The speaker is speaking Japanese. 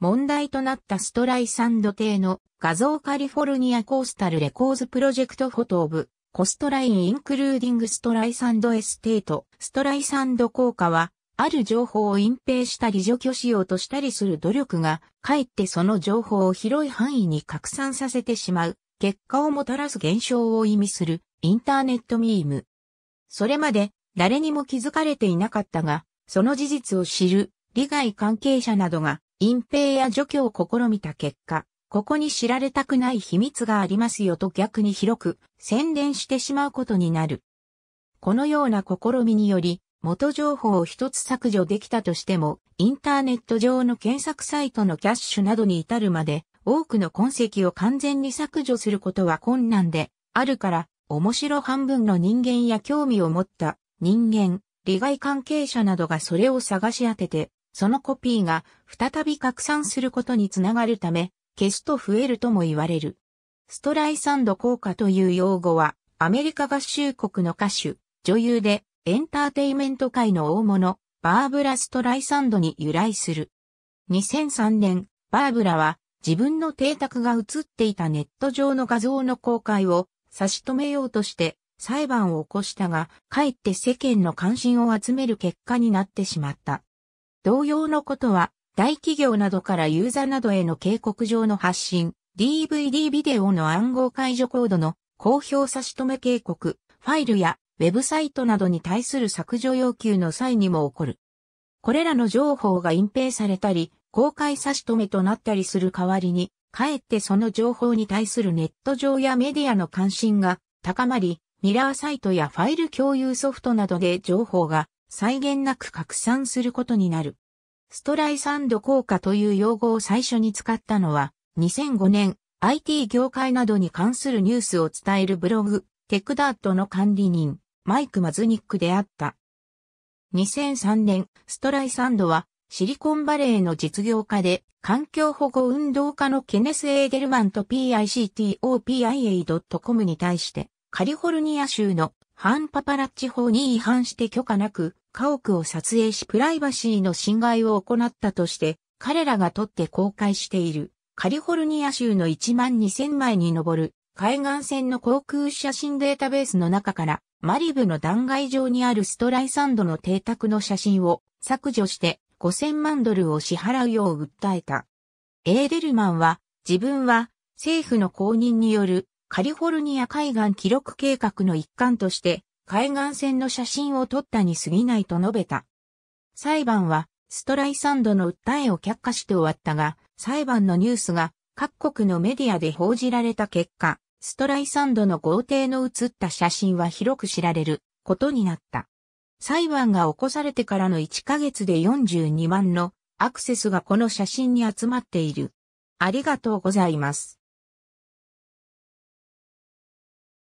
問題となったストライサンド邸の画像 California Coastal Records Project photo of coastline including Streisand Estate ストライサンド効果はある情報を隠蔽したり除去しようとしたりする努力が、かえってその情報を広い範囲に拡散させてしまう、結果をもたらす現象を意味する、インターネットミーム。それまで、誰にも気づかれていなかったが、その事実を知る、利害関係者などが、隠蔽や除去を試みた結果、ここに知られたくない秘密がありますよと逆に広く宣伝してしまうことになる。このような試みにより、元情報を一つ削除できたとしても、インターネット上の検索サイトのキャッシュなどに至るまで、多くの痕跡を完全に削除することは困難で、あるから、面白半分の人間や興味を持った人間、利害関係者などがそれを探し当てて、そのコピーが再び拡散することにつながるため、消すと増えるとも言われる。ストライサンド効果という用語は、アメリカ合衆国の歌手、女優でエンターテイメント界の大物、バーブラ・ストライサンドに由来する。2003年、バーブラは自分の邸宅が映っていたネット上の画像の公開を差し止めようとして裁判を起こしたが、かえって世間の関心を集める結果になってしまった。同様のことは、大企業などからユーザーなどへの警告状の発信、DVD ビデオの暗号解除コードの公表差し止め警告、ファイルやウェブサイトなどに対する削除要求の際にも起こる。これらの情報が隠蔽されたり、公開差し止めとなったりする代わりに、かえってその情報に対するネット上やメディアの関心が高まり、ミラーサイトやファイル共有ソフトなどで情報が際限なく拡散することになる。ストライサンド効果という用語を最初に使ったのは、2005年、IT 業界などに関するニュースを伝えるブログ、テクダートの管理人、マイク・マズニックであった。2003年、ストライサンドはシリコンバレーの実業家で環境保護運動家のケネス・エーデルマンと PICTOPIA.com に対してカリフォルニア州の反パパラッチ法に違反して許可なく家屋を撮影しプライバシーの侵害を行ったとして彼らが取って公開しているカリフォルニア州の1万2000枚に上る海岸線の航空写真データベースの中からマリブの断崖上にあるストライサンドの邸宅の写真を削除して5000万ドルを支払うよう訴えた。エーデルマンは自分は政府の公認によるカリフォルニア海岸記録計画の一環として海岸線の写真を撮ったに過ぎないと述べた。裁判はストライサンドの訴えを却下して終わったが、裁判のニュースが各国のメディアで報じられた結果、ストライサンドの豪邸の写った写真は広く知られることになった。裁判が起こされてからの1ヶ月で42万のアクセスがこの写真に集まっている。ありがとうございます。